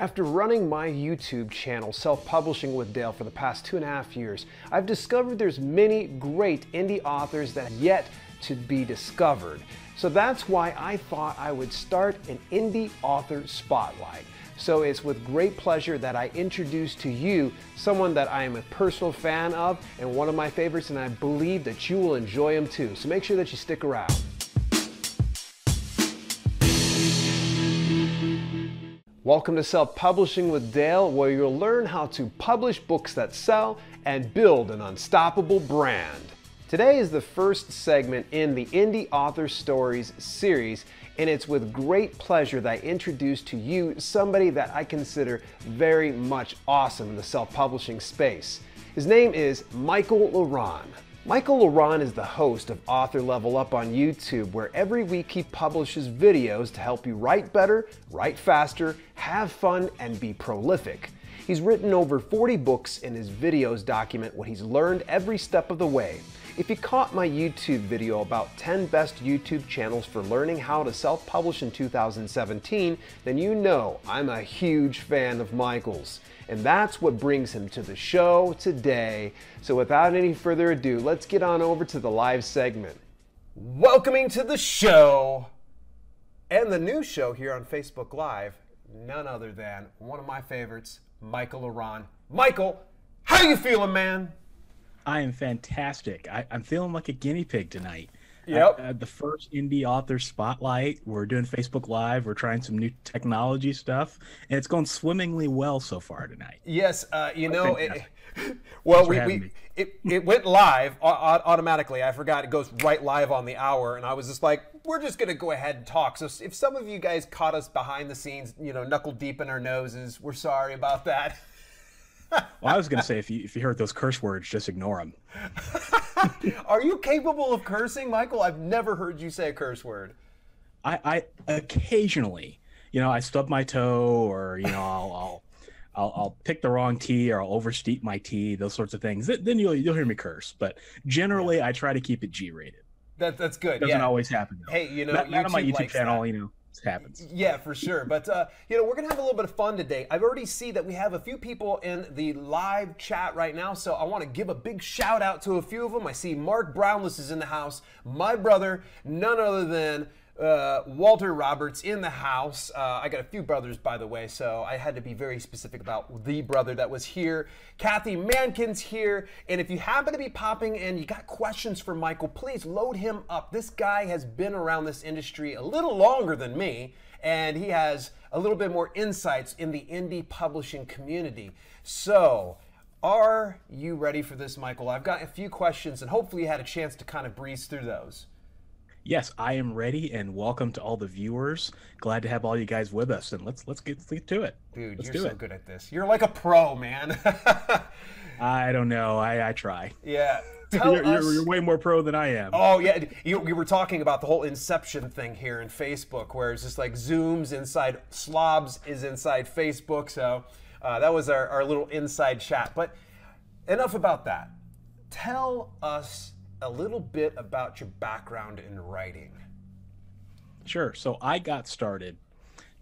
After running my YouTube channel, Self Publishing with Dale, for the past two and a half years, I've discovered there's many great indie authors that yet to be discovered. So that's why I thought I would start an indie author spotlight. So it's with great pleasure that I introduce to you someone that I am a personal fan of and one of my favorites, and I believe that you will enjoy him too. So make sure that you stick around. Welcome to Self Publishing with Dale, where you'll learn how to publish books that sell and build an unstoppable brand. Today is the first segment in the Indie Author Stories series, and it's with great pleasure that I introduce to you somebody that I consider very much awesome in the self publishing space. His name is Michael La Ronn. Michael La Ronn is the host of Author Level Up on YouTube, where every week he publishes videos to help you write better, write faster, have fun, and be prolific. He's written over 40 books, and his videos document what he's learned every step of the way. If you caught my YouTube video about 10 best YouTube channels for learning how to self publish in 2017, then you know I'm a huge fan of Michael's. And that's what brings him to the show today. So without any further ado, let's get on over to the live segment. Welcoming to the show and the new show here on Facebook Live, none other than one of my favorites, Michael La Ronn. Michael, how you feeling, man? I am fantastic. I, am feeling like a guinea pig tonight. Yep. I, the first indie author spotlight. We're doing Facebook Live. We're trying some new technology stuff, and it's going swimmingly well so far tonight. Yes, uh, you know, it, well, we, we it, it went live automatically. I forgot it goes right live on the hour, and I was just like, we're just gonna go ahead and talk. So if some of you guys caught us behind the scenes, you know, knuckle deep in our noses, we're sorry about that. well, I was going to say if you if you heard those curse words, just ignore them. Are you capable of cursing, Michael? I've never heard you say a curse word. I, I occasionally, you know, I stub my toe, or you know, I'll, I'll I'll, I'll pick the wrong tea, or I'll oversteep my tea, those sorts of things. Then you'll you'll hear me curse. But generally, yeah. I try to keep it G rated. That that's good. Doesn't yeah. always happen. Though. Hey, you know, not, not on my YouTube channel. That. You know, it happens. Yeah, for sure. But uh, you know, we're gonna have a little bit of fun today. I've already see that we have a few people in the live chat right now, so I want to give a big shout out to a few of them. I see Mark Brownless is in the house. My brother, none other than uh, Walter Roberts in the house. Uh, I got a few brothers, by the way, so I had to be very specific about the brother that was here. Kathy Mankin's here, and if you happen to be popping in, you got questions for Michael, please load him up. This guy has been around this industry a little longer than me, and he has a little bit more insights in the indie publishing community. So, are you ready for this, Michael? I've got a few questions, and hopefully, you had a chance to kind of breeze through those. Yes, I am ready, and welcome to all the viewers. Glad to have all you guys with us, and let's let's get, let's get to it. Dude, let's you're so it. good at this. You're like a pro, man. I don't know. I, I try. Yeah. You're, you're, you're, way more pro than I am. Oh yeah, you, we were talking about the whole Inception thing here in Facebook, where it's just like Zooms inside Slobs is inside Facebook. So uh, that was our, our little inside chat. But enough about that. Tell us a little bit about your background in writing. Sure. So I got started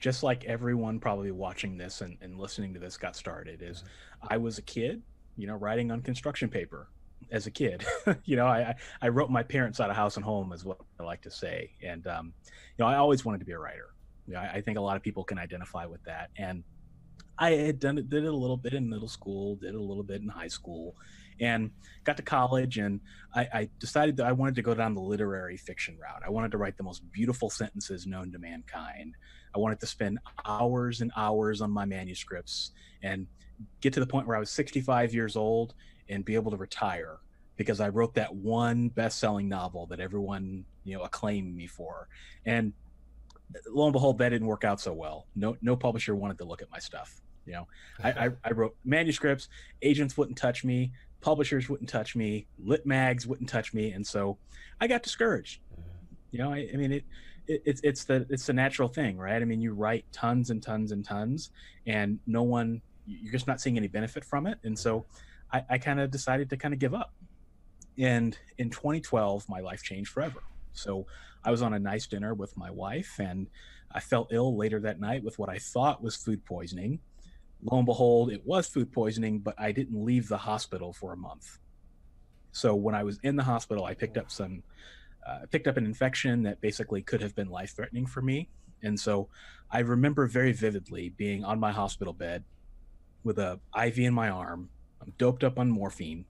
just like everyone probably watching this and, and listening to this got started is I was a kid, you know, writing on construction paper as a kid. you know, I, I wrote my parents out of house and home is what I like to say. And, um, you know, I always wanted to be a writer. You know, I, I think a lot of people can identify with that. And I had done it, did it a little bit in middle school, did it a little bit in high school and got to college and I, I, decided that I wanted to go down the literary fiction route. I wanted to write the most beautiful sentences known to mankind. I wanted to spend hours and hours on my manuscripts and get to the point where I was 65 years old and be able to retire because I wrote that one best-selling novel that everyone you know acclaimed me for. And lo and behold, that didn't work out so well. No, no publisher wanted to look at my stuff. You know, I, I, I, wrote manuscripts. Agents wouldn't touch me publishers wouldn't touch me, lit mags wouldn't touch me, and so I got discouraged. Mm-hmm. You know, I, I mean, it, it, it's it's the it's the natural thing, right? I mean, you write tons and tons and tons, and no one you're just not seeing any benefit from it, and so I, I kind of decided to kind of give up. And in 2012, my life changed forever. So I was on a nice dinner with my wife, and I felt ill later that night with what I thought was food poisoning lo and behold, it was food poisoning, but I didn't leave the hospital for a month. So when I was in the hospital, I picked up some, uh, picked up an infection that basically could have been life threatening for me. And so I remember very vividly being on my hospital bed with a IV in my arm. I'm doped up on morphine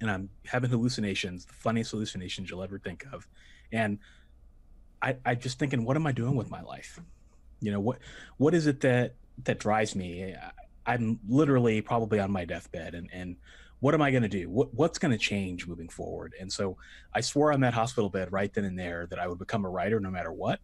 and I'm having hallucinations, the funniest hallucinations you'll ever think of. And I, I just thinking, what am I doing with my life? You know, what, what is it that, that drives me? I'm literally probably on my deathbed and, and what am I going to do? What, what's going to change moving forward? And so I swore on that hospital bed right then and there that I would become a writer no matter what,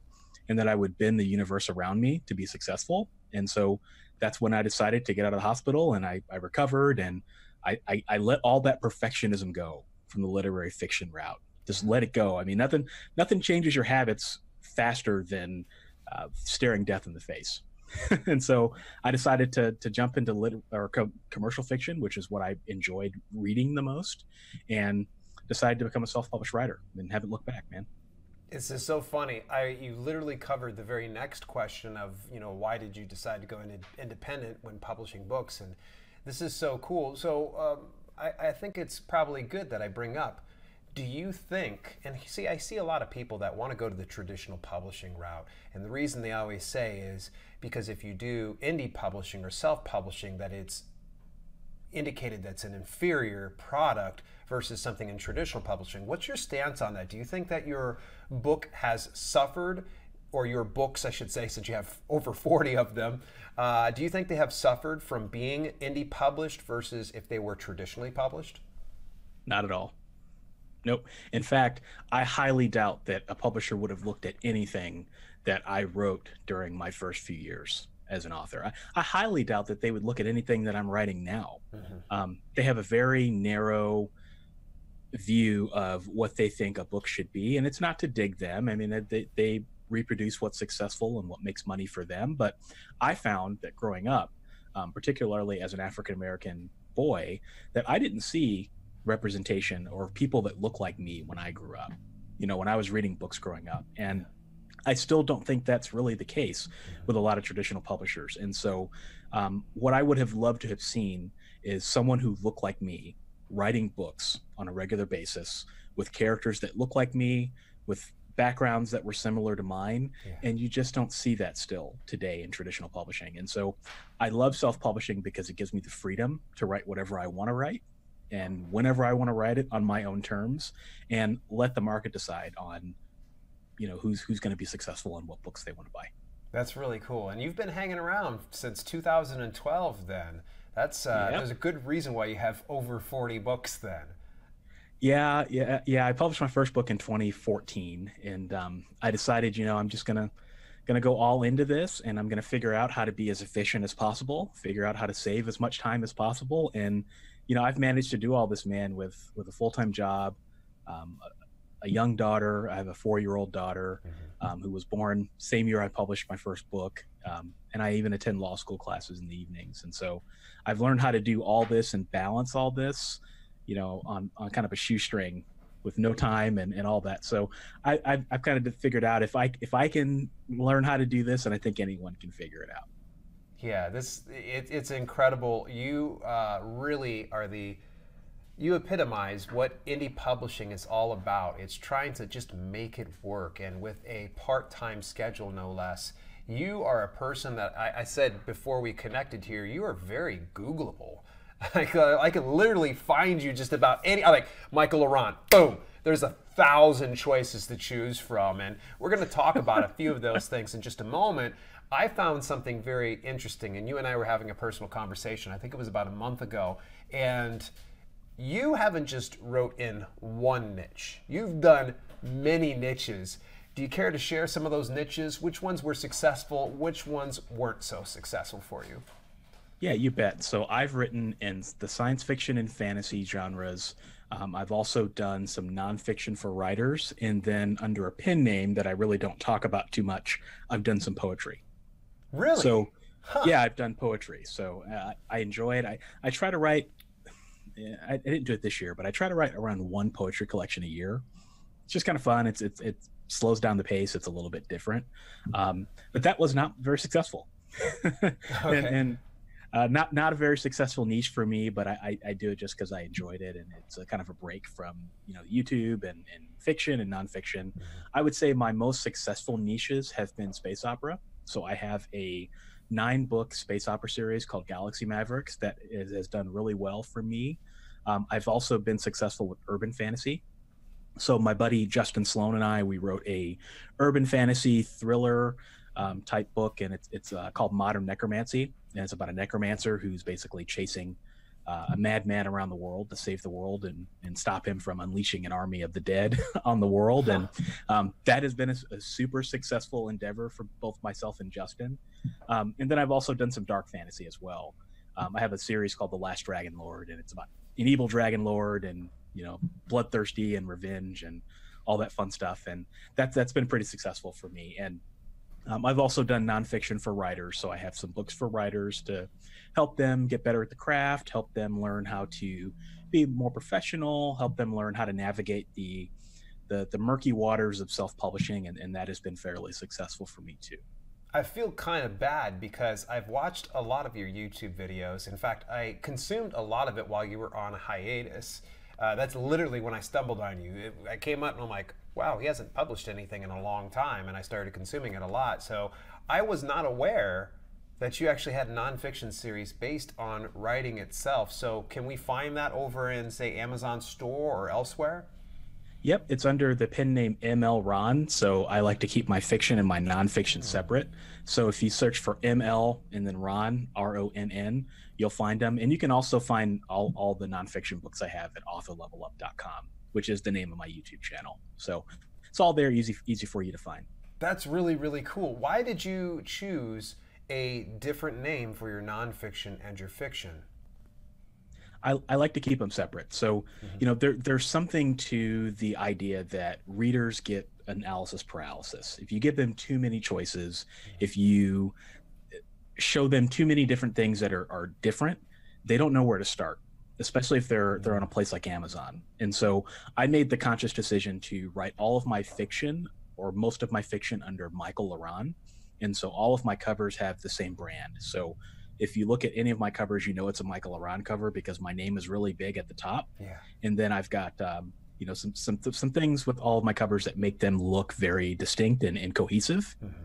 and that I would bend the universe around me to be successful. And so that's when I decided to get out of the hospital and I, I recovered and I, I, I let all that perfectionism go from the literary fiction route. Just let it go. I mean, nothing nothing changes your habits faster than uh, staring death in the face. and so I decided to to jump into lit or co- commercial fiction, which is what I enjoyed reading the most, and decided to become a self-published writer and haven't looked back, man. This is so funny. I you literally covered the very next question of you know why did you decide to go into independent when publishing books, and this is so cool. So um, I, I think it's probably good that I bring up. Do you think, and see, I see a lot of people that want to go to the traditional publishing route, and the reason they always say is because if you do indie publishing or self publishing, that it's indicated that's an inferior product versus something in traditional publishing. What's your stance on that? Do you think that your book has suffered, or your books, I should say, since you have over 40 of them, uh, do you think they have suffered from being indie published versus if they were traditionally published? Not at all. Nope. In fact, I highly doubt that a publisher would have looked at anything that I wrote during my first few years as an author. I, I highly doubt that they would look at anything that I'm writing now. Mm-hmm. Um, they have a very narrow view of what they think a book should be, and it's not to dig them. I mean, they, they reproduce what's successful and what makes money for them. But I found that growing up, um, particularly as an African American boy, that I didn't see representation or people that look like me when I grew up. You know, when I was reading books growing up, and I still don't think that's really the case with a lot of traditional publishers. And so, um, what I would have loved to have seen is someone who looked like me writing books on a regular basis with characters that look like me, with backgrounds that were similar to mine yeah. and you just don't see that still today in traditional publishing and so i love self-publishing because it gives me the freedom to write whatever i want to write and whenever i want to write it on my own terms and let the market decide on you know who's who's going to be successful and what books they want to buy that's really cool and you've been hanging around since 2012 then that's uh, yep. there's a good reason why you have over 40 books then yeah, yeah, yeah. I published my first book in 2014, and um, I decided, you know, I'm just gonna gonna go all into this, and I'm gonna figure out how to be as efficient as possible, figure out how to save as much time as possible, and you know, I've managed to do all this, man, with with a full time job, um, a, a, young daughter. I have a four year old daughter mm-hmm. um, who was born same year I published my first book, um, and I even attend law school classes in the evenings, and so I've learned how to do all this and balance all this you know, on, on kind of a shoestring with no time and, and all that. So I, I've, I've kind of figured out if I, if I can learn how to do this, and I think anyone can figure it out. Yeah, this it, it's incredible. You uh, really are the you epitomize what indie publishing is all about. It's trying to just make it work, and with a part-time schedule, no less. You are a person that I, I said before we connected here. You are very Googleable. I could, I could literally find you just about any. like Michael La Ronn. Boom. There's a thousand choices to choose from, and we're going to talk about a few of those things in just a moment. I found something very interesting, and you and I were having a personal conversation. I think it was about a month ago, and you haven't just wrote in one niche. You've done many niches. Do you care to share some of those niches? Which ones were successful? Which ones weren't so successful for you? Yeah, you bet. So I've written in the science fiction and fantasy genres. Um, I've also done some nonfiction for writers, and then under a pen name that I really don't talk about too much, I've done some poetry. Really? So, huh. yeah, I've done poetry. So uh, I enjoy it. I, I try to write. I, I didn't do it this year, but I try to write around one poetry collection a year. It's just kind of fun. It's it's it slows down the pace. It's a little bit different. Um, but that was not very successful. okay. and, and uh, not not a very successful niche for me, but I, I, I do it just because I enjoyed it, and it's a kind of a break from you know YouTube and, and fiction and nonfiction. Mm-hmm. I would say my most successful niches have been space opera. So I have a nine book space opera series called Galaxy Mavericks that is, has done really well for me. Um, I've also been successful with urban fantasy. So my buddy Justin Sloan and I, we wrote a urban fantasy thriller um, type book, and it's it's uh, called Modern Necromancy, and it's about a necromancer who's basically chasing uh, a madman around the world to save the world and and stop him from unleashing an army of the dead on the world, and um, that has been a, a, super successful endeavor for both myself and Justin. Um, and then I've also done some dark fantasy as well. Um, I have a series called The Last Dragon Lord, and it's about an evil dragon lord and you know bloodthirsty and revenge and all that fun stuff, and that's that's been pretty successful for me. And um, I've also done nonfiction for writers, so I have some books for writers to help them get better at the craft, help them learn how to be more professional, help them learn how to navigate the the, the murky waters of self-publishing, and, and that has been fairly successful for me too. I feel kind of bad because I've watched a lot of your YouTube videos. In fact, I consumed a lot of it while you were on a hiatus. Uh, that's literally when I stumbled on you. It, I came up and I'm like, wow, he hasn't published anything in a long time, and I started consuming it a lot. So I was not aware that you actually had a nonfiction series based on writing itself. So can we find that over in, say, Amazon store or elsewhere? Yep, it's under the pen name ML Ronn. So I like to keep my fiction and my nonfiction hmm. separate. So if you search for ML and then Ronn, R O N N, you'll find them. And you can also find all, all the nonfiction books I have at authorlevelup.com which is the name of my YouTube channel. So it's all there, easy easy for you to find. That's really really cool. Why did you choose a different name for your nonfiction and your fiction? I, I like to keep them separate. So, mm-hmm. you know, there, there's something to the idea that readers get analysis paralysis. If you give them too many choices, mm-hmm. if you show them too many different things that are, are different, they don't know where to start especially if they're they're on a place like Amazon. And so I made the conscious decision to write all of my fiction or most of my fiction under Michael La Ronn. And so all of my covers have the same brand. So if you look at any of my covers, you know it's a Michael La Ronn cover because my name is really big at the top. Yeah. And then I've got um, you know some some some things with all of my covers that make them look very distinct and, and cohesive. Mm-hmm.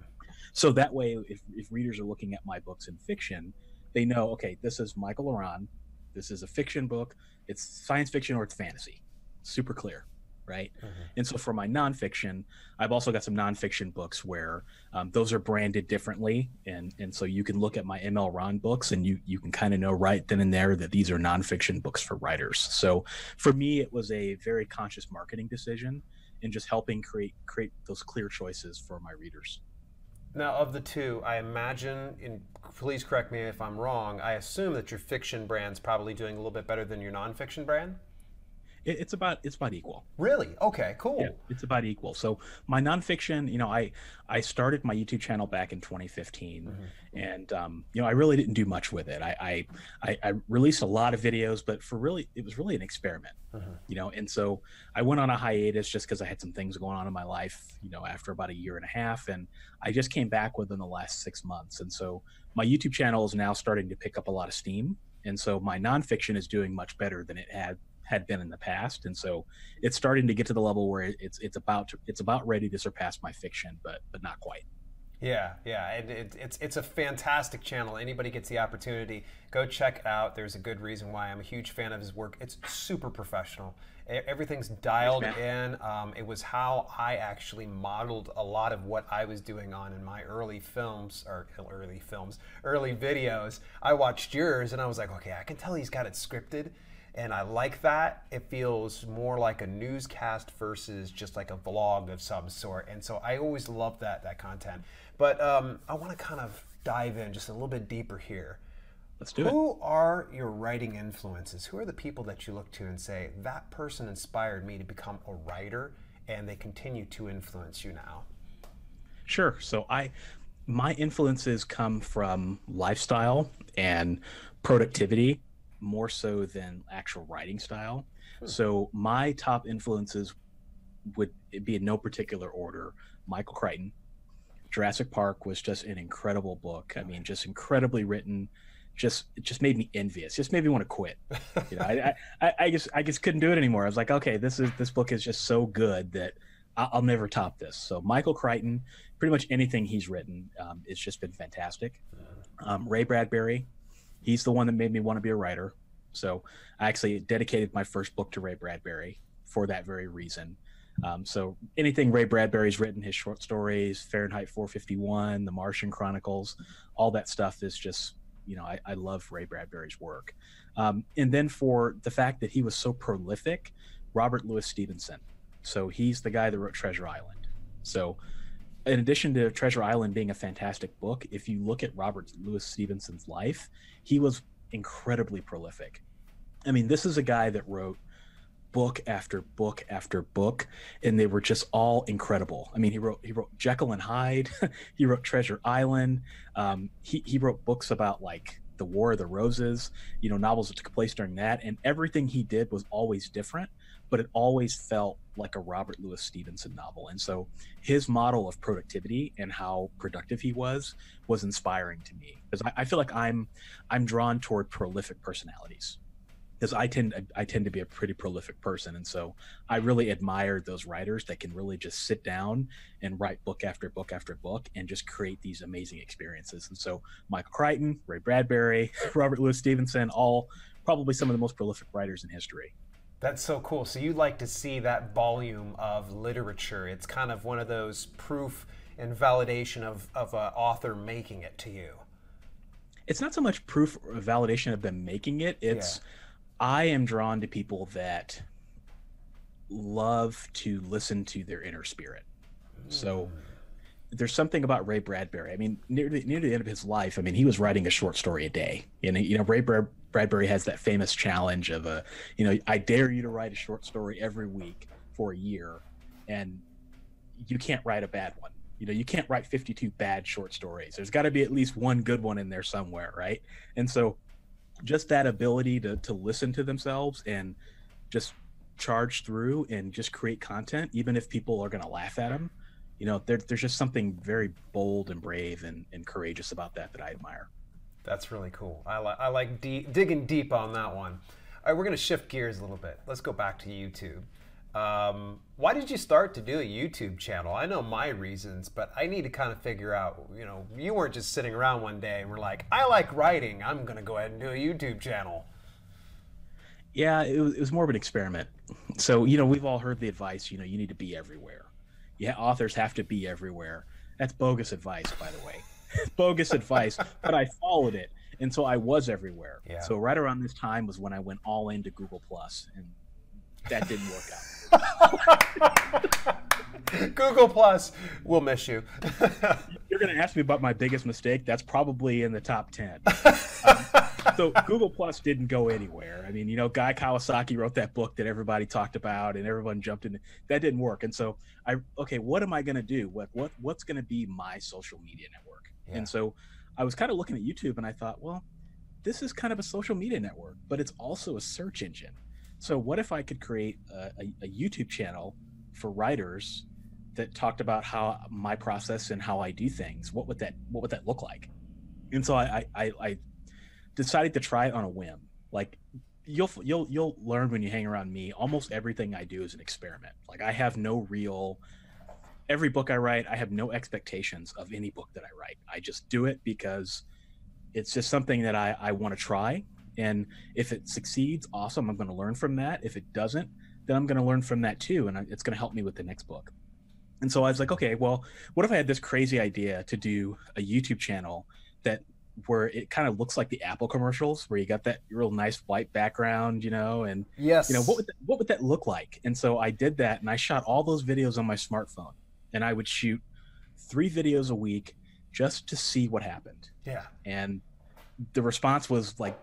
So that way, if, if readers are looking at my books in fiction, they know okay, this is Michael La Ronn. this is a fiction book. It's science fiction or it's fantasy. Super clear, right? Mm-hmm. And so for my nonfiction, I've also got some nonfiction books where um, those are branded differently, and and so you can look at my ML Ronn books and you you can kind of know right then and there that these are nonfiction books for writers. So for me, it was a very conscious marketing decision in just helping create create those clear choices for my readers. Now, of the two, I imagine, and please correct me if I'm wrong, I assume that your fiction brand's probably doing a little bit better than your nonfiction brand? It, it's about it's about equal. Really? Okay, cool. Yeah, it's about equal. So my nonfiction, you know, I I started my YouTube channel back in 2015, mm-hmm. and um, you know, I really didn't do much with it. I, I I released a lot of videos, but for really, it was really an experiment, mm-hmm. you know. And so I went on a hiatus just because I had some things going on in my life, you know, after about a year and a half, and I just came back within the last six months, and so my YouTube channel is now starting to pick up a lot of steam. And so my nonfiction is doing much better than it had had been in the past, and so it's starting to get to the level where it's it's about to, it's about ready to surpass my fiction, but but not quite. Yeah, yeah, it, it, it's it's a fantastic channel. Anybody gets the opportunity, go check it out. There's a good reason why I'm a huge fan of his work. It's super professional. Everything's dialed in. Um, it was how I actually modeled a lot of what I was doing on in my early films or early films, early videos. I watched yours and I was like, okay, I can tell he's got it scripted and I like that. It feels more like a newscast versus just like a vlog of some sort, and so I always love that that content. But um, I want to kind of dive in just a little bit deeper here. Let's do Who it. Who are your writing influences? Who are the people that you look to and say that person inspired me to become a writer, and they continue to influence you now? Sure. So I my influences come from lifestyle and productivity more so than actual writing style. Hmm. So my top influences would be in no particular order. Michael Crichton, Jurassic Park was just an incredible book. I mean, just incredibly written, just it just made me envious. Just made me want to quit. You know, I, I, I just I just couldn't do it anymore. I was like, okay, this is this book is just so good that I'll, I'll never top this. So Michael Crichton, pretty much anything he's written, um, it's just been fantastic. Um, Ray Bradbury, he's the one that made me want to be a writer. So I actually dedicated my first book to Ray Bradbury for that very reason. Um, so anything Ray Bradbury's written, his short stories, Fahrenheit 451, The Martian Chronicles, all that stuff is just, you know, I, I love Ray Bradbury's work. Um, and then for the fact that he was so prolific, Robert Louis Stevenson. So he's the guy that wrote Treasure Island. So in addition to Treasure Island being a fantastic book, if you look at Robert Louis Stevenson's life, he was incredibly prolific. I mean, this is a guy that wrote book after book after book, and they were just all incredible. I mean, he wrote he wrote Jekyll and Hyde, he wrote Treasure Island, um, he he wrote books about like the War of the Roses, you know, novels that took place during that, and everything he did was always different, but it always felt like a Robert Louis Stevenson novel. And so his model of productivity and how productive he was was inspiring to me because I, I feel like I'm I'm drawn toward prolific personalities because I tend I tend to be a pretty prolific person, and so I really admire those writers that can really just sit down and write book after book after book and just create these amazing experiences. And so Michael Crichton, Ray Bradbury, Robert Louis Stevenson, all probably some of the most prolific writers in history. That's so cool. So you like to see that volume of literature. It's kind of one of those proof and validation of, of an author making it to you. It's not so much proof or validation of them making it. It's yeah. I am drawn to people that love to listen to their inner spirit. So hmm. there's something about Ray Bradbury. I mean, near the, near the end of his life, I mean, he was writing a short story a day. And you know, Ray Brad, Bradbury has that famous challenge of a, you know, I dare you to write a short story every week for a year, and you can't write a bad one. You know, you can't write 52 bad short stories. There's got to be at least one good one in there somewhere, right? And so, just that ability to to listen to themselves and just charge through and just create content, even if people are going to laugh at them. You know, there, there's just something very bold and brave and, and courageous about that that I admire. That's really cool. I, li- I like de- digging deep on that one. All right, we're going to shift gears a little bit. Let's go back to YouTube. Um, why did you start to do a YouTube channel? I know my reasons, but I need to kind of figure out, you know, you weren't just sitting around one day and were like, I like writing. I'm going to go ahead and do a YouTube channel. Yeah, it was, it was more of an experiment. So, you know, we've all heard the advice, you know, you need to be everywhere. Yeah, authors have to be everywhere. That's bogus advice, by the way. bogus advice, but I followed it, and so I was everywhere. Yeah. So right around this time was when I went all into Google Plus, and that didn't work out. Google Plus will miss you. You're going to ask me about my biggest mistake. That's probably in the top ten. Um, so Google Plus didn't go anywhere. I mean, you know, Guy Kawasaki wrote that book that everybody talked about, and everyone jumped in. That didn't work. And so I, okay, what am I going to do? What what what's going to be my social media network? Yeah. And so I was kind of looking at YouTube, and I thought, well, this is kind of a social media network, but it's also a search engine. So what if I could create a, a, a YouTube channel for writers that talked about how my process and how I do things? What would that what would that look like? And so I, I, I decided to try it on a whim. Like you'll you'll you'll learn when you hang around me. Almost everything I do is an experiment. Like I have no real. Every book I write, I have no expectations of any book that I write. I just do it because it's just something that I I want to try. And if it succeeds, awesome. I'm going to learn from that. If it doesn't, then I'm going to learn from that too, and it's going to help me with the next book. And so I was like, okay, well, what if I had this crazy idea to do a YouTube channel that where it kind of looks like the Apple commercials, where you got that real nice white background, you know, and yes, you know what would that, what would that look like? And so I did that, and I shot all those videos on my smartphone, and I would shoot three videos a week just to see what happened. Yeah, and the response was like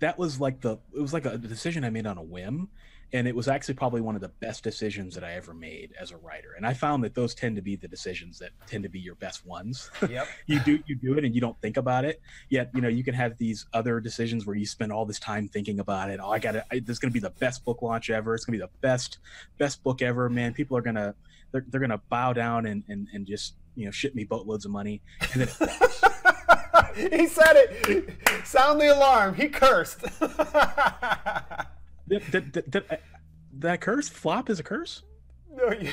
that was like the it was like a decision I made on a whim, and it was actually probably one of the best decisions that I ever made as a writer. And I found that those tend to be the decisions that tend to be your best ones. Yep. you do you do it and you don't think about it. Yet you know you can have these other decisions where you spend all this time thinking about it. Oh, I got to This is going to be the best book launch ever. It's going to be the best best book ever. Man, people are gonna they're, they're gonna bow down and, and and just you know ship me boatloads of money. And then he said it. Sound the alarm. He cursed. did, did, did, did, I, I curse? Flop is a curse? No, you,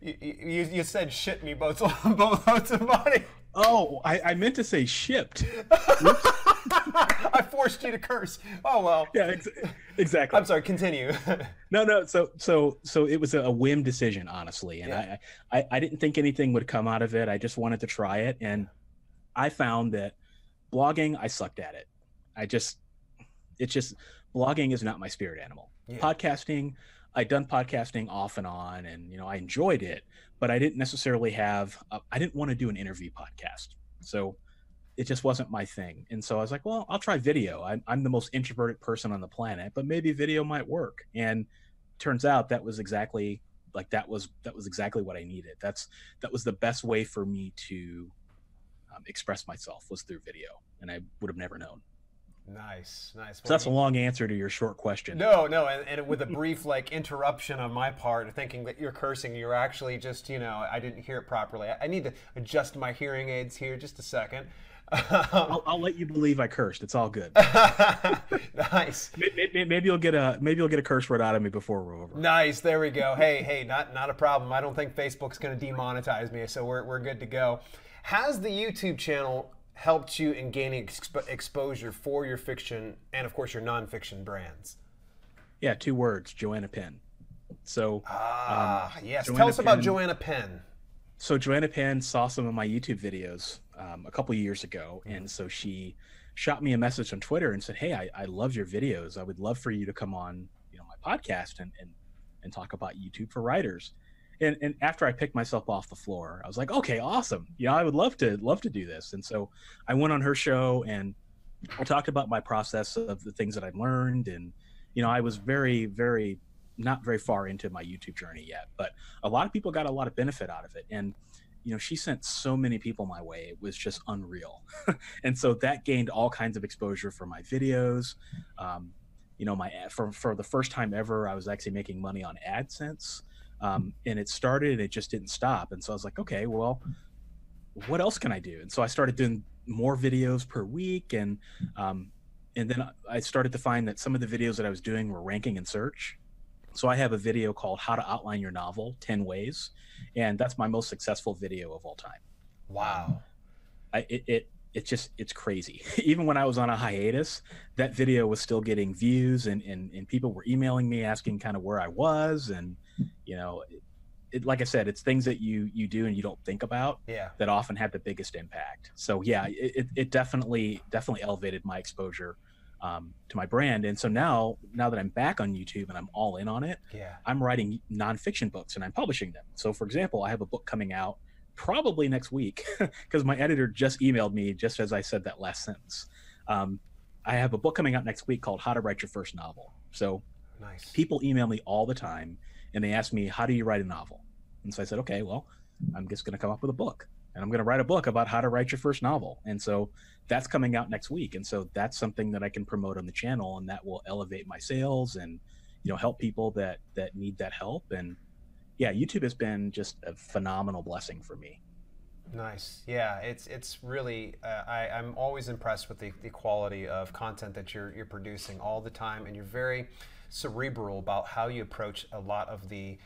you, you, you said shit me both both loads of money. Oh, I, I meant to say shipped. I forced you to curse. Oh well. Yeah, ex- exactly. I'm sorry. Continue. no, no. So, so, so it was a whim decision, honestly, and Yeah. I, I, I didn't think anything would come out of it. I just wanted to try it, and I found that blogging, I sucked at it. I just, it's just blogging is not my spirit animal. Yeah. Podcasting, I'd done podcasting off and on, and you know I enjoyed it, but I didn't necessarily have. I didn't want to do an interview podcast, so it just wasn't my thing. And so I was like, well, I'll try video. I'm, I'm the most introverted person on the planet, but maybe video might work. And turns out that was exactly like that was that was exactly what I needed. That's that was the best way for me to um, express myself was through video, and I would have never known. Nice, nice. So that's a long answer to your short question. No, no, and, and with a brief like interruption on my part, thinking that you're cursing, you're actually just, you know, I didn't hear it properly. I, I need to adjust my hearing aids here just a second. I'll, I'll let you believe I cursed. It's all good. nice, Maybe, maybe you'll get a maybe you'll get a curse word out of me before we're over. nice. There we go. Hey, hey, not not a problem. I don't think Facebook's going to demonetize me, so we're we're good to go. Has the YouTube channel helped you in gaining exp- exposure for your fiction and, of course, your nonfiction brands? Yeah, two words, Joanna Penn. So Ah, yes. Tell Joanna us about Joanna Penn. So Joanna Penn saw some of my YouTube videos um, a couple years ago, and so she shot me a message on Twitter and said, "Hey, I, I love your videos. I would love for you to come on, you know, my podcast and and and talk about YouTube for writers." And and after I picked myself off the floor, I was like, "Okay, awesome. Yeah, I would love to love to do this." And so I went on her show and I talked about my process of the things that I'd learned, and you know, I was very very not very far into my YouTube journey yet, but a lot of people got a lot of benefit out of it. And you know she sent so many people my way it was just unreal. And so that gained all kinds of exposure for my videos. Um, you know my for, for the first time ever i was actually making money on adsense um, and it started and it just didn't stop. And so i was like okay well what else can i do? And so i started doing more videos per week and um, and then i started to find that some of the videos that i was doing were ranking in search so i have a video called how to outline your novel 10 ways and that's my most successful video of all time Wow. I, it, it it's just it's crazy even when i was on a hiatus that video was still getting views and and, and people were emailing me asking kind of where i was and you know it, it, like i said it's things that you you do and you don't think about Yeah. that often have the biggest impact so yeah it, it- it definitely definitely elevated my exposure um, to my brand and so now now that i'm back on youtube and i'm all in on it Yeah. I'm writing nonfiction books and I'm publishing them. So, for example, I have a book coming out probably next week because my editor just emailed me just as I said that last sentence. Um, I have a book coming out next week called How to Write Your First Novel. So, Nice. people email me all the time and they ask me, How do you write a novel? And so I said, Okay, well, I'm just going to come up with a book and I'm going to write a book about how to write your first novel. And so that's coming out next week. And so that's something that I can promote on the channel and that will elevate my sales and, you know, help people that, that need that help. And yeah, YouTube has been just a phenomenal blessing for me. Nice. Yeah, it's it's really uh, I, I'm always impressed with the, the quality of content that you're you're producing all the time, and you're very cerebral about how you approach a lot of the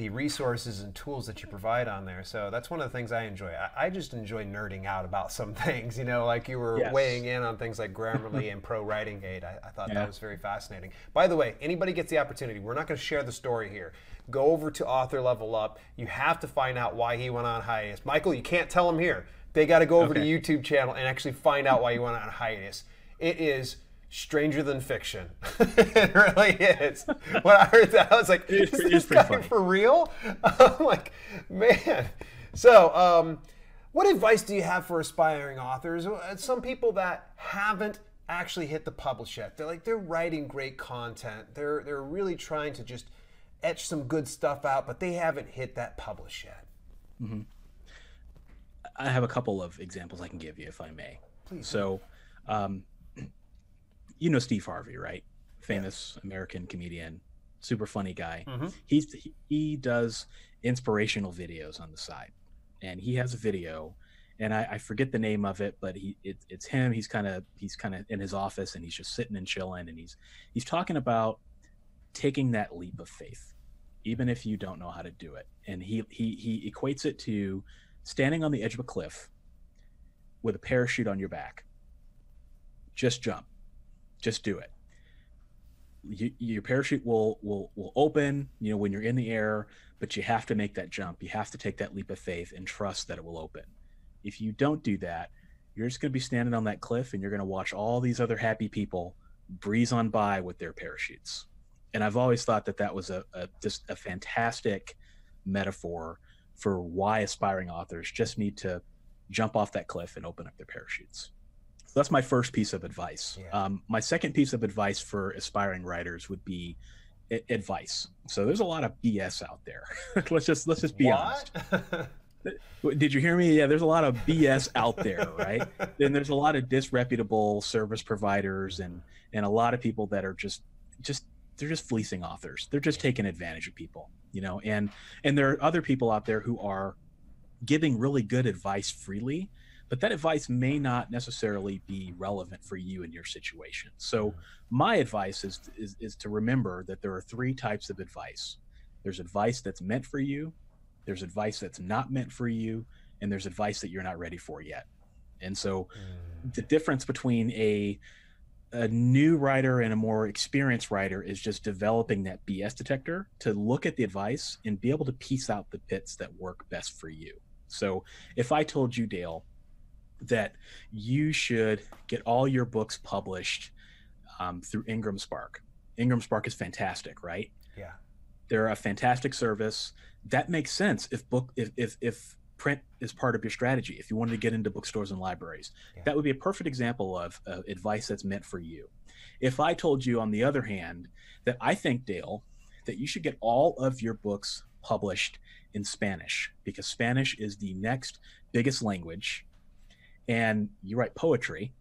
the resources and tools that you provide on there. So that's one of the things I enjoy. I, I just enjoy nerding out about some things, you know, like you were Yes. weighing in on things like Grammarly and ProWritingAid. I, I thought Yeah. that was very fascinating. By the way, anybody gets the opportunity, we're not going to share the story here. Go over to Author Level Up. You have to find out why he went on hiatus. Michael, you can't tell him here. They got to go over to YouTube channel and actually find out why he went on hiatus. It is stranger than fiction. it really is. When I heard that, I was like, is this guy funny. for real? I'm like, man. So, um, what advice do you have for aspiring authors? Uh, Some people that haven't actually hit the publish yet. They're like they're writing great content. They're they're really trying to just etch some good stuff out, but they haven't hit that publish yet. I have a couple of examples I can give you, if I may. Please. So, um, you know Steve Harvey, right? Famous American comedian, super funny guy. Mhm. He's he, he does inspirational videos on the side, and he has a video, and I, I forget the name of it, but he it, it's him. He's kind of he's kind of in his office and he's just sitting and chilling, and he's he's talking about taking that leap of faith, even if you don't know how to do it. And he he he equates it to standing on the edge of a cliff with a parachute on your back. Just jump, just do it. You, your parachute will will will open, you know, when you're in the air, but you have to make that jump. You have to take that leap of faith and trust that it will open if you don't do that, you're just going to be standing on that cliff and you're going to watch all these other happy people breeze on by with their parachutes. And I've always thought that that was a, a just a fantastic metaphor for why aspiring authors just need to jump off that cliff and open up their parachutes. So that's my first piece of advice. Yeah. Um, my second piece of advice for aspiring writers would be advice. So there's a lot of BS out there. let's just let's just be what? honest. Did you hear me? Yeah, there's a lot of BS out there, right? and there's a lot of disreputable service providers and and a lot of people that are just just they're just fleecing authors. They're just taking advantage of people, you know. And and there are other people out there who are giving really good advice freely, but that advice may not necessarily be relevant for you and your situation. So my advice is, is is to remember that there are three types of advice. There's advice that's meant for you, there's advice that's not meant for you and there's advice that you're not ready for yet and so mm. the difference between a a new writer and a more experienced writer is just developing that BS detector to look at the advice and be able to piece out the bits that work best for you. So, if I told you, Dale, that you should get all your books published um, through IngramSpark, Ingram Spark is fantastic, right? Yeah. They're a fantastic service that makes sense if book if if, if print is part of your strategy if you wanted to get into bookstores and libraries yeah. that would be a perfect example of uh, advice that's meant for you if i told you on the other hand that i think dale that you should get all of your books published in spanish because spanish is the next biggest language and you write poetry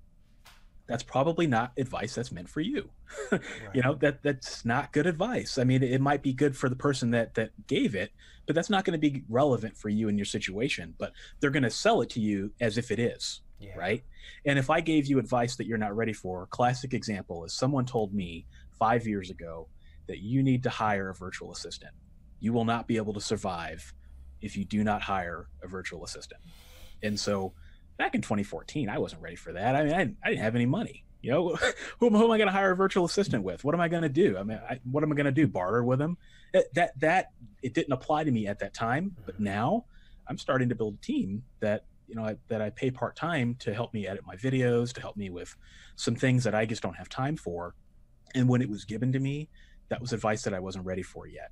that's probably not advice that's meant for you. right. You know that that's not good advice. I mean, it might be good for the person that that gave it, but that's not going to be relevant for you in your situation. But they're going to sell it to you as if it is, yeah. right? And if I gave you advice that you're not ready for, classic example is someone told me five years ago that you need to hire a virtual assistant. You will not be able to survive if you do not hire a virtual assistant. And so back in 2014, I wasn't ready for that. I mean, I, I didn't have any money. You know, who, who am I going to hire a virtual assistant with? What am I going to do? I mean, I, what am I going to do? Barter with them? It, that that it didn't apply to me at that time, but mm-hmm. now I'm starting to build a team that you know I, that I pay part time to help me edit my videos, to help me with some things that I just don't have time for. And when it was given to me, that was advice that I wasn't ready for yet,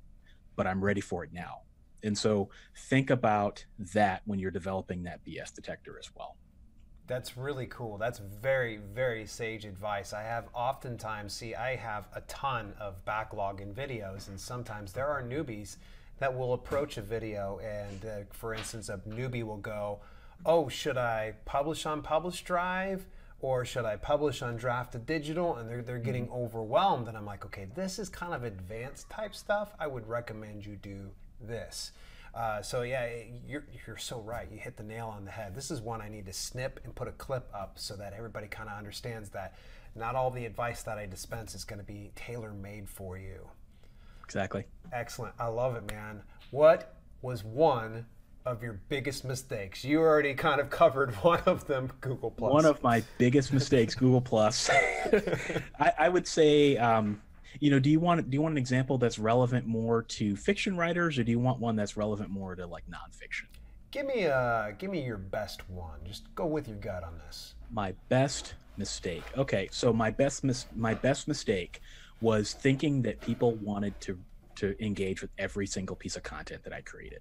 but I'm ready for it now. And so think about that when you're developing that BS detector as well. That's really cool. That's very, very sage advice. I have oftentimes, see, I have a ton of backlog in videos, and sometimes there are newbies that will approach a video, and uh, for instance, a newbie will go, Oh, should I publish on PublishDrive? Or should I publish on Draft2Digital? And they're, they're getting mm-hmm. overwhelmed. And I'm like, okay, this is kind of advanced type stuff. I would recommend you do this. Uh, so yeah, you're, you're so right. You hit the nail on the head. This is one I need to snip and put a clip up so that everybody kind of understands that not all the advice that I dispense is going to be tailor made for you. Exactly. Excellent. I love it, man. What was one of your biggest mistakes? You already kind of covered one of them, Google Plus. One of my biggest mistakes, Google Plus. I, I, would say um, you know do you want do you want an example that's relevant more to fiction writers or do you want one that's relevant more to like nonfiction? Give me a give me your best one. Just go with your gut on this. My best mistake. Okay so my best mis- my best mistake was thinking that people wanted to to engage with every single piece of content that i created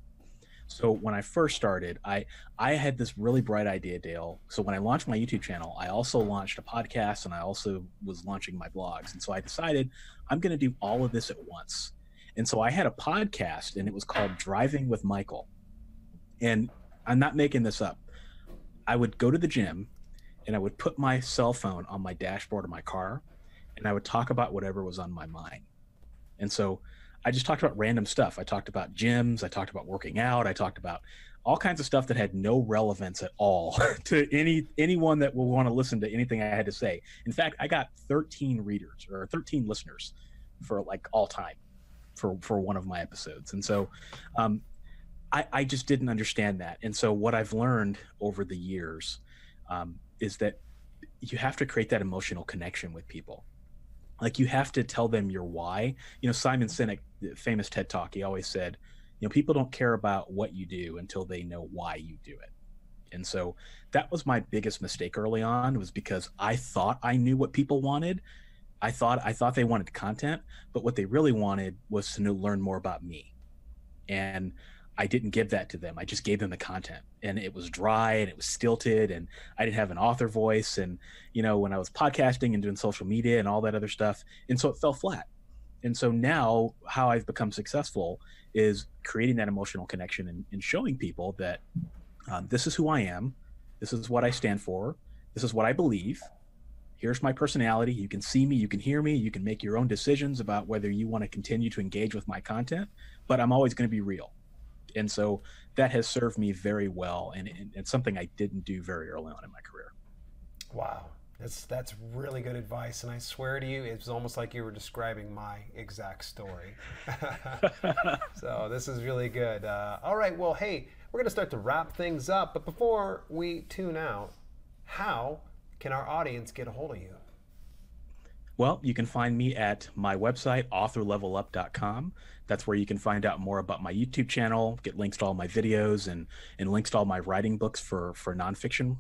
so when I first started, I I had this really bright idea, Dale. So when I launched my YouTube channel, I also launched a podcast and I also was launching my blogs. And so I decided I'm going to do all of this at once. And so I had a podcast and it was called Driving with Michael. And I'm not making this up. I would go to the gym and I would put my cell phone on my dashboard of my car and I would talk about whatever was on my mind. And so I just talked about random stuff. I talked about gyms, I talked about working out, I talked about all kinds of stuff that had no relevance at all to any anyone that will want to listen to anything I had to say. In fact, I got 13 readers or 13 listeners for like all time for for one of my episodes, and so um, I, I just didn't understand that. And so what I've learned over the years um, is that you have to create that emotional connection with people like you have to tell them your why. You know simon sinek famous ted talk he always said you know people don't care about what you do until they know why you do it. And so that was my biggest mistake early on was because i thought i knew what people wanted. I thought i thought they wanted content but what they really wanted was to know, learn more about me. And I didn't give that to them. I just gave them the content and it was dry and it was stilted and I didn't have an author voice. And, you know, when I was podcasting and doing social media and all that other stuff. And so it fell flat. And so now how I've become successful is creating that emotional connection and, and showing people that um, this is who I am. This is what I stand for. This is what I believe. Here's my personality. You can see me, you can hear me, you can make your own decisions about whether you want to continue to engage with my content, but I'm always going to be real and so that has served me very well and, and it's something i didn't do very early on in my career. Wow. That's that's really good advice. And i swear to you it's almost like you were describing my exact story. So this is really good. Uh, all right. Well hey we're going to start to wrap things up. But before we tune out how can our audience get a hold of you? Well, you can find me at my website, authorlevelup.com. That's where you can find out more about my YouTube channel, get links to all my videos and, and links to all my writing books for, for nonfiction,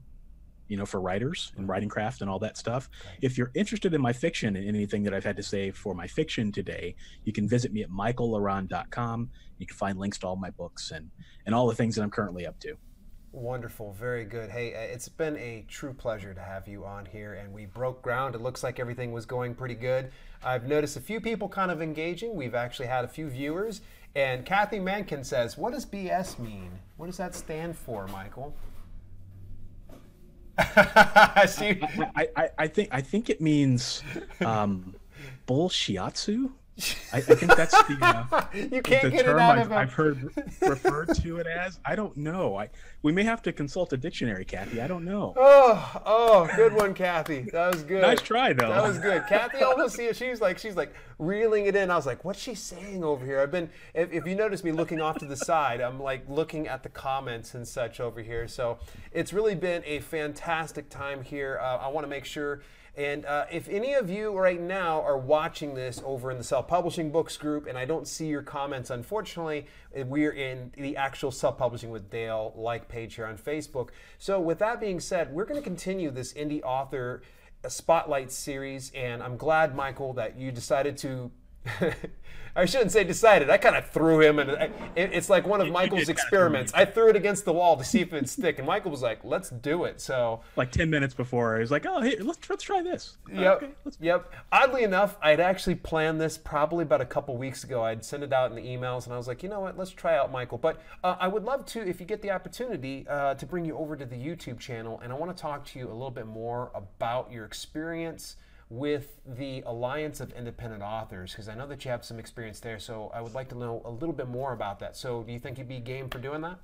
you know, for writers and mm-hmm. writing craft and all that stuff. If you're interested in my fiction and anything that I've had to say for my fiction today, you can visit me at michaellaronn.com. You can find links to all my books and, and all the things that I'm currently up to. Wonderful, very good. Hey, uh, it's been a true pleasure to have you on here, and we broke ground. It looks like everything was going pretty good. I've noticed a few people kind of engaging. We've actually had a few viewers. And Kathy Mankin says, What does BS mean? What does that stand for, Michael? I, I, I, I, think I think it means um, bullshiatsu. I, I, think that's the uh, you can't the get term it out I've. I've heard referred to it as. I don't know. I we may have to consult a dictionary, Kathy. I don't know. Oh, oh, good one, Kathy. That was good. nice try, though. That was good. Kathy almost see it. she's like she's like reeling it in. I was like, what's she saying over here? I've been if, if you notice me looking off to the side, I'm like looking at the comments and such over here. So it's really been a fantastic time here. Uh, I want to make sure and uh, if any of you right now are watching this over in the Self Publishing Books group, and I don't see your comments, unfortunately, eh, we're in the actual Self Publishing with Dale like page here on Facebook. So, with that being said, we're going to continue this indie author uh, spotlight series, and I'm glad, Michael, that you decided to I shouldn't say decided. I kind of threw him, and it, it's like one of Michael's experiments. I threw it against the wall to see if it'd stick, and Michael was like, "Let's do it." So, like ten minutes before, he was like, "Oh, hey, let's let's try this." Yep, okay, yep. Oddly enough, I'd actually planned this probably about a couple weeks ago. I'd send it out in the emails, and I was like, "You know what? Let's try out Michael." But uh, I would love to, if you get the opportunity, uh, to bring you over to the YouTube channel, and I want to talk to you a little bit more about your experience with the Alliance of Independent Authors? Because I know that you have some experience there, so I would like to know a little bit more about that. So, do you think you'd be game for doing that?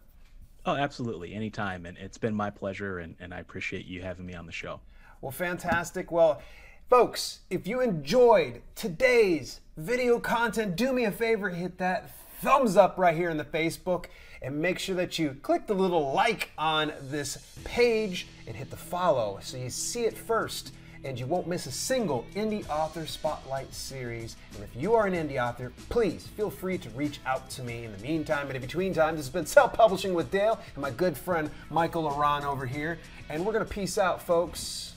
Oh, absolutely. Anytime. And it's been my pleasure, and, and I appreciate you having me on the show. Well, fantastic. Well, folks, if you enjoyed today's video content, do me a favor, hit that thumbs up right here in the Facebook and make sure that you click the little like on this page and hit the follow so you see it first and you won't miss a single Indie Author Spotlight series. And if you are an indie author, please feel free to reach out to me in the meantime. And in between time, this has been Self Publishing with Dale and my good friend Michael La Ronn over here. And we're going to peace out, folks.